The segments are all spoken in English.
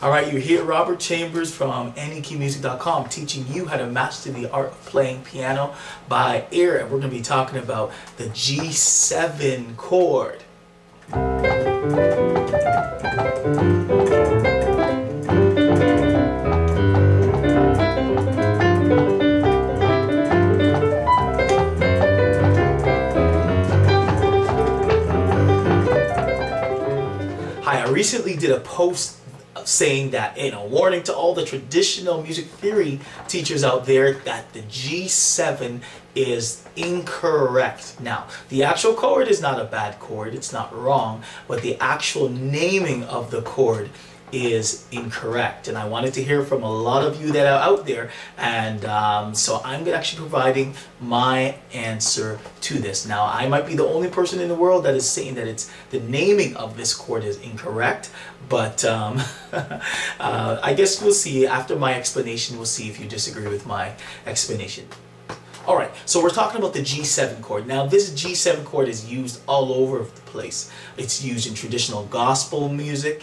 All right, you're here, Robert Chambers from AnyKeyMusic.com, teaching you how to master the art of playing piano by ear. And we're going to be talking about the G7 chord. Did a post saying that, you know, warning to all the traditional music theory teachers out there that the G7 is incorrect. Now, the actual chord is not a bad chord, it's not wrong, but the actual naming of the chord is incorrect. And I wanted to hear from a lot of you that are out there. And um, so I'm actually providing my answer to this. Now, I might be the only person in the world that is saying that it's the naming of this chord is incorrect. But um, uh, I guess we'll see after my explanation, we'll see if you disagree with my explanation. All right, so we're talking about the G7 chord. Now, this G7 chord is used all over the place. It's used in traditional gospel music.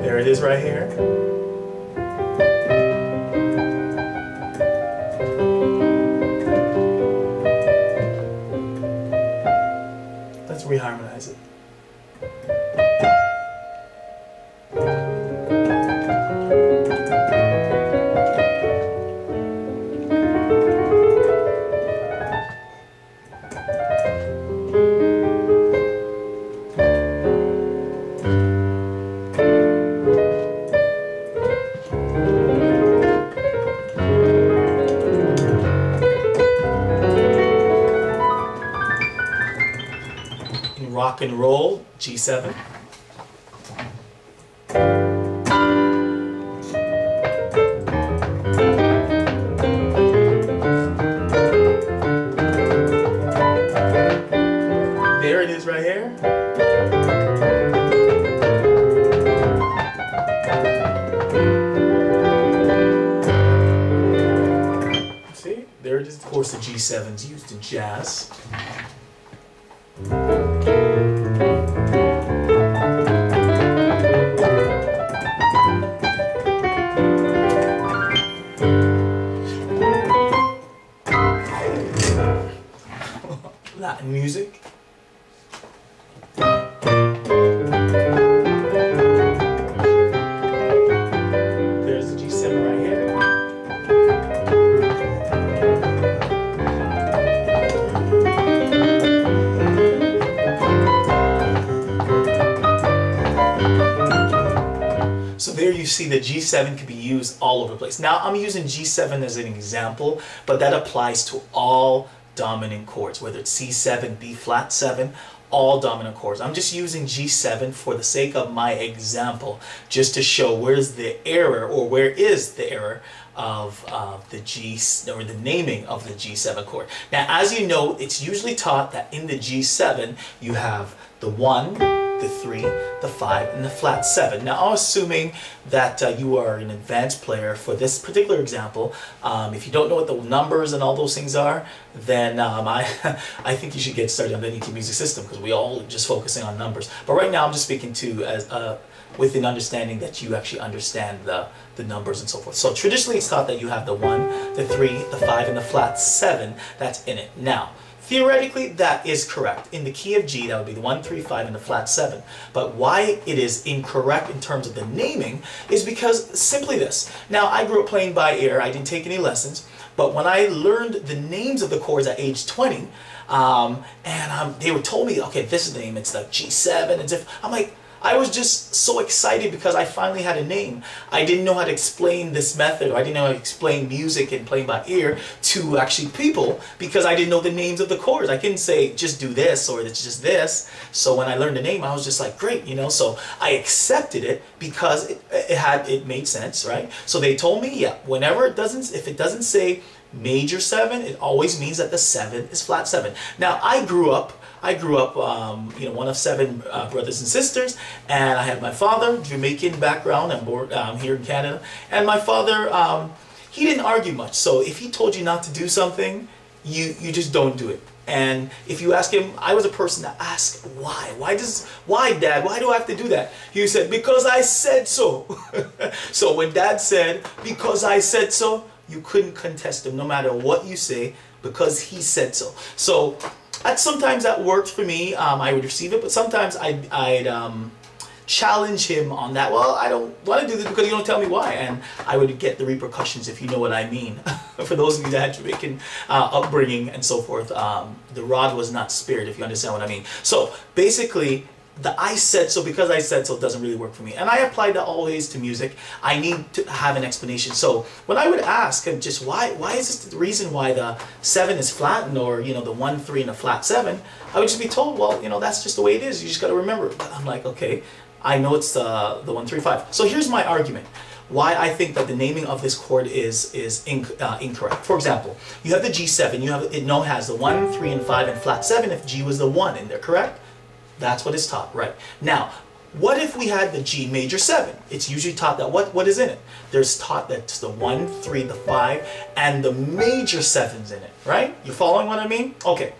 There it is right here. G7. There it is right here. See, there it is. Of course, the G7 is used in jazz. Music. There's the G7 right here. So there you see that G7 can be used all over the place. Now I'm using G7 as an example, but that applies to all dominant chords, whether it's C7, B flat 7, all dominant chords. I'm just using G7 for the sake of my example, just to show where's the error or where is the error of uh, the G or the naming of the G7 chord. Now, as you know, it's usually taught that in the G7 you have the 1, the 3, the 5, and the flat 7. Now, I'm assuming that uh, you are an advanced player for this particular example. Um, if you don't know what the numbers and all those things are, then um, I, I think you should get started on the AnyKey music system because we all just focusing on numbers. But right now, I'm just speaking to as uh, with an understanding that you actually understand the, the numbers and so forth. So traditionally, it's thought that you have the 1, the 3, the 5, and the flat 7 that's in it. Now, Theoretically, that is correct. In the key of G, that would be the 1, 3, 5, and the flat 7. But why it is incorrect in terms of the naming is because simply this. Now, I grew up playing by ear. I didn't take any lessons. But when I learned the names of the chords at age 20, um, and um, they were told me, okay, this is the name, it's the G7, and I'm like, I was just so excited because I finally had a name. I didn't know how to explain this method, or I didn't know how to explain music and playing by ear to actually people because I didn't know the names of the chords. I couldn't say just do this or it's just this. So when I learned the name, I was just like, great, you know. So I accepted it because it, it had it made sense, right? So they told me, yeah, whenever it doesn't, if it doesn't say major seven, it always means that the seven is flat seven. Now I grew up I grew up, um, you know, one of seven uh, brothers and sisters, and I had my father, Jamaican background, and born um, here in Canada, and my father, um, he didn't argue much. So if he told you not to do something, you you just don't do it. And if you ask him, I was a person that asked why. Why does why dad? Why do I have to do that? He said, because I said so. so when dad said, because I said so, you couldn't contest him no matter what you say, because he said so. So that sometimes that worked for me. Um, I would receive it, but sometimes I'd, I'd um, challenge him on that. Well, I don't want to do this because you don't tell me why, and I would get the repercussions if you know what I mean. for those of you that had Jamaican uh, upbringing and so forth, um, the rod was not spared. If you understand what I mean. So basically, the I said so because I said so doesn't really work for me. And I apply that always to music. I need to have an explanation. So when I would ask and just why why is this the reason why the seven is flattened or you know the one three and a flat seven, I would just be told, well, you know, that's just the way it is. You just gotta remember. But I'm like, okay, I know it's uh, the one three five. So here's my argument why I think that the naming of this chord is is inc uh, incorrect. For example, you have the G7, you have it now has the 1, 3, and 5 and flat 7 if G was the 1 in there, correct? That's what is taught, right? Now, what if we had the G major 7? It's usually taught that, what, what is in it? There's taught that it's the 1, 3, the 5, and the major 7's in it, right? You following what I mean? Okay.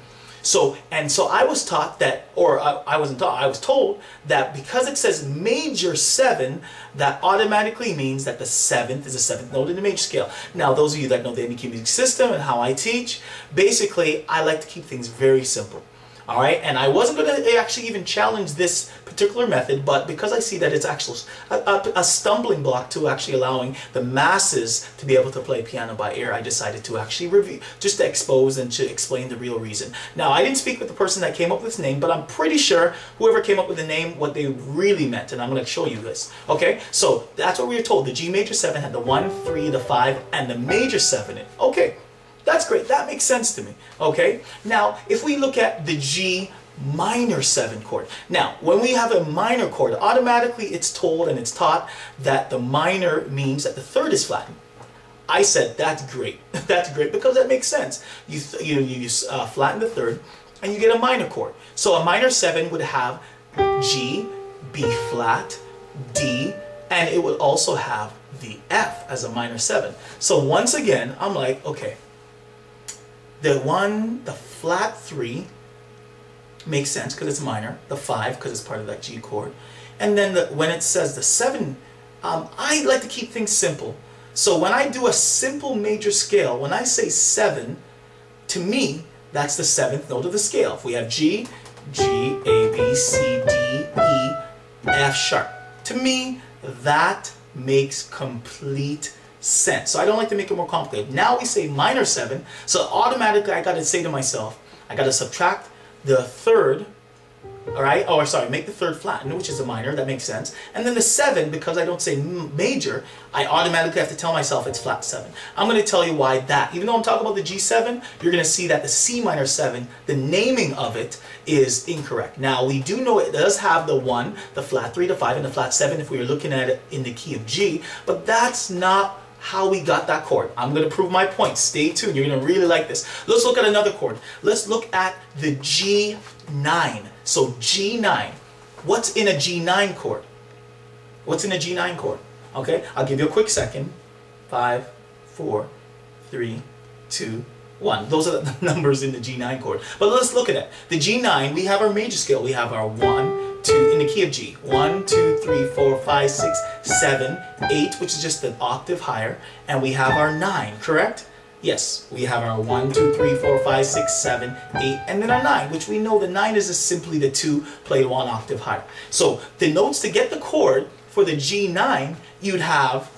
So, and so I was taught that, or I, I wasn't taught, I was told that because it says major 7, that automatically means that the 7th is the 7th note in the major scale. Now, those of you that know the AnyKey music system and how I teach, basically, I like to keep things very simple. All right, and I wasn't going to eh, actually even challenge this particular method, but because I see that it's actually a, a, a, stumbling block to actually allowing the masses to be able to play piano by ear, I decided to actually review, just to expose and to explain the real reason. Now, I didn't speak with the person that came up with this name, but I'm pretty sure whoever came up with the name, what they really meant, and I'm going to show you this. Okay, so that's what we were told. The G major 7 had the 1, 3, the 5, and the major 7 in Okay, that's great. That makes sense to me. Okay? Now, if we look at the G minor 7 chord. Now, when we have a minor chord, automatically it's told and it's taught that the minor means that the third is flattened. I said, that's great. that's great because that makes sense. You, you, you uh, flatten the third and you get a minor chord. So a minor 7 would have G, B flat, D, and it would also have the F as a minor 7. So once again, I'm like, okay, the one, the flat three, makes sense because it's minor. The five because it's part of that G chord. And then the, when it says the seven, um, I like to keep things simple. So when I do a simple major scale, when I say seven, to me, that's the seventh note of the scale. If we have G, G, A, B, C, D, E, F sharp. To me, that makes complete So I don't like to make it more complicated. Now we say minor 7, so automatically I got to say to myself, I got to subtract the third, all right, or sorry, make the third flattened, which is a minor, that makes sense. And then the 7, because I don't say major, I automatically have to tell myself it's flat 7. I'm going to tell you why that. Even though I'm talking about the G7, you're going to see that the C minor 7, the naming of it is incorrect. Now, we do know it does have the 1, the flat 3, the 5, and the flat 7 if we were looking at it in the key of G, but that's not how we got that chord. I'm going to prove my point. Stay tuned. You're going to really like this. Let's look at another chord. Let's look at the G9. So G9. What's in a G9 chord? What's in a G9 chord? Okay, I'll give you a quick second. Five, four, three, two, one. Those are the numbers in the G9 chord. But let's look at it. The G9, we have our major scale. We have our one, two, in the key of G. One, two, three, four, five, six, seven, eight, which is just an octave higher, and we have our nine, correct? Yes, we have our one, two, three, four, five, six, seven, eight, and then our nine, which we know the nine is just simply the two played one octave higher. So the notes to get the chord for the G9, you'd have,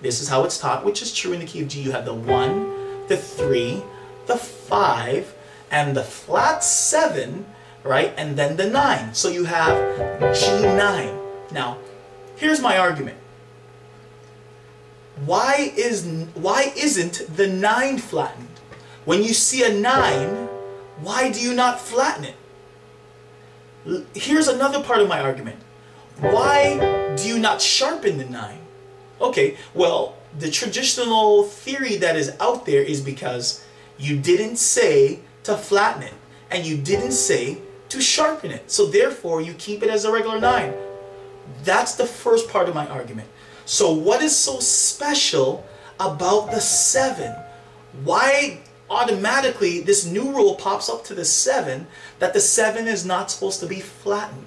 this is how it's taught, which is true in the key of G, you have the one, the three, the five, and the flat seven, right? And then the 9. So you have G9. Now, here's my argument. Why is why isn't the 9 flattened? When you see a 9, why do you not flatten it? Here's another part of my argument. Why do you not sharpen the 9? Okay, well, the traditional theory that is out there is because you didn't say to flatten it and you didn't say to sharpen it. So therefore, you keep it as a regular 9. That's the first part of my argument. So what is so special about the 7? Why automatically this new rule pops up to the 7 that the 7 is not supposed to be flattened?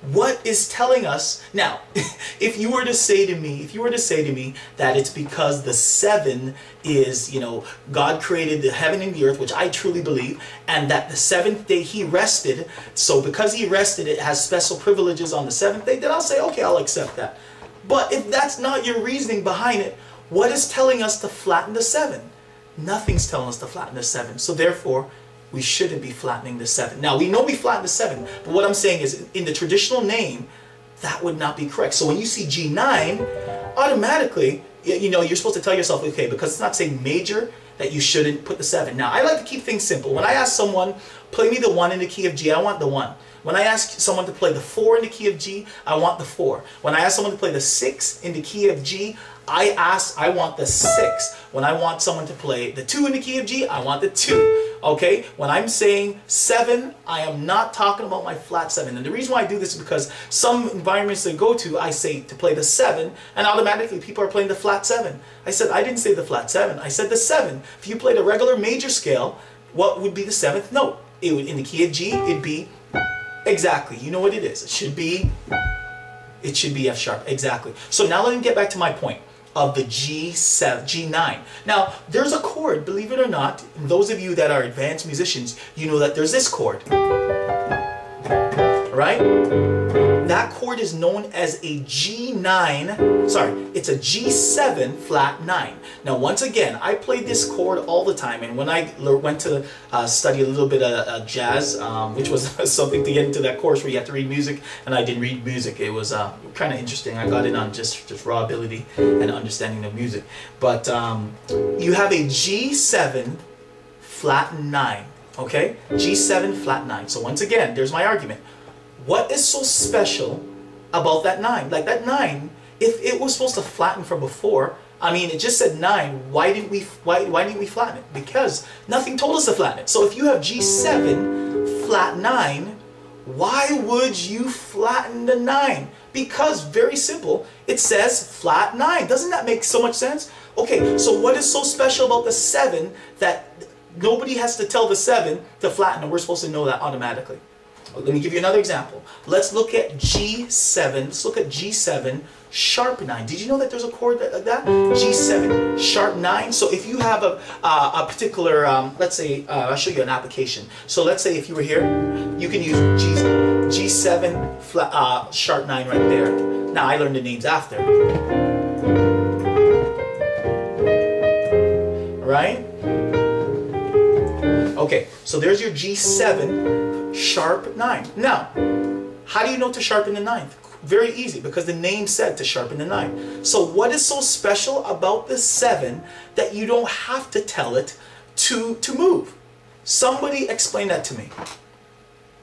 What is telling us now if you were to say to me if you were to say to me that it's because the seven is you know god created the heaven and the earth which i truly believe and that the seventh day he rested so because he rested it has special privileges on the seventh day then i'll say okay i'll accept that. But if that's not your reasoning behind it what is telling us to flatten the seven? Nothing's telling us to flatten the seven. So therefore we shouldn't be flattening the 7. Now, we know we flatten the 7, but what I'm saying is in the traditional name, that would not be correct. So when you see G9, automatically, you know, you're supposed to tell yourself, okay, because it's not saying major, that you shouldn't put the 7. Now, I like to keep things simple. When I ask someone, play me the 1 in the key of G, I want the 1. When I ask someone to play the 4 in the key of G, I want the 4. When I ask someone to play the 6 in the key of G, I ask, I want the 6. When I want someone to play the 2 in the key of G, I want the 2. Okay? When I'm saying 7, I am not talking about my flat 7. And the reason why I do this is because some environments I go to, I say to play the 7, and automatically people are playing the flat 7. I said, I didn't say the flat 7. I said the 7. If you played a regular major scale, what would be the 7th note? It would, in the key of G, it'd be exactly. You know what it is. It should be, it should be F sharp. Exactly. So now let me get back to my point of the G7, G9. Now, there's a chord, believe it or not, those of you that are advanced musicians, you know that there's this chord. Right? That chord is known as a G9, sorry, it's a G7 flat 9. Now once again, I played this chord all the time and when I went to uh, study a little bit of uh, jazz, um, which was something to get into that course where you have to read music and I didn't read music, it was uh, kind of interesting. I got in on just, just raw ability and understanding of music. But um, you have a G7 flat 9, okay? G7 flat 9. So once again, there's my argument. What is so special about that 9? Like that 9, if it was supposed to flatten from before, I mean, it just said 9. Why didn't we why, why didn't we flatten it? Because nothing told us to flatten it. So if you have G7 flat 9, why would you flatten the 9? Because, very simple, it says flat 9. Doesn't that make so much sense? Okay, so what is so special about the 7 that nobody has to tell the 7 to flatten and we're supposed to know that automatically? Let me give you another example. Let's look at G7. Let's look at G7 sharp 9. Did you know that there's a chord like that? G7 sharp 9. So if you have a, uh, a particular, um, let's say, uh, I'll show you an application. So let's say if you were here, you can use G, G7 flat, uh, sharp 9 right there. Now I learned the names after. Right? Okay, so there's your G7 sharp 9. Now, how do you know to sharpen the ninth? Very easy, because the name said to sharpen the 9. So what is so special about the 7 that you don't have to tell it to, to move? Somebody explain that to me.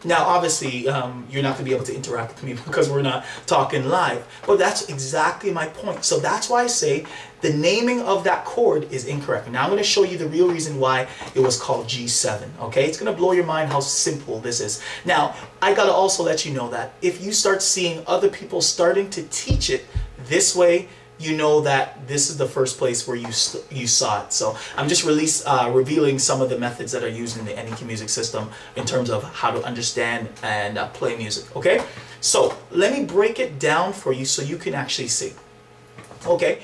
Now, obviously, um, you're not going to be able to interact with me because we're not talking live. But that's exactly my point. So that's why I say the naming of that chord is incorrect. Now I'm going to show you the real reason why it was called G7. Okay, it's going to blow your mind how simple this is. Now, I got to also let you know that if you start seeing other people starting to teach it this way, you know that this is the first place where you you saw it. So I'm just release, uh, revealing some of the methods that are used in the AnyKey music system in terms of how to understand and uh, play music. Okay, so let me break it down for you so you can actually see. Okay.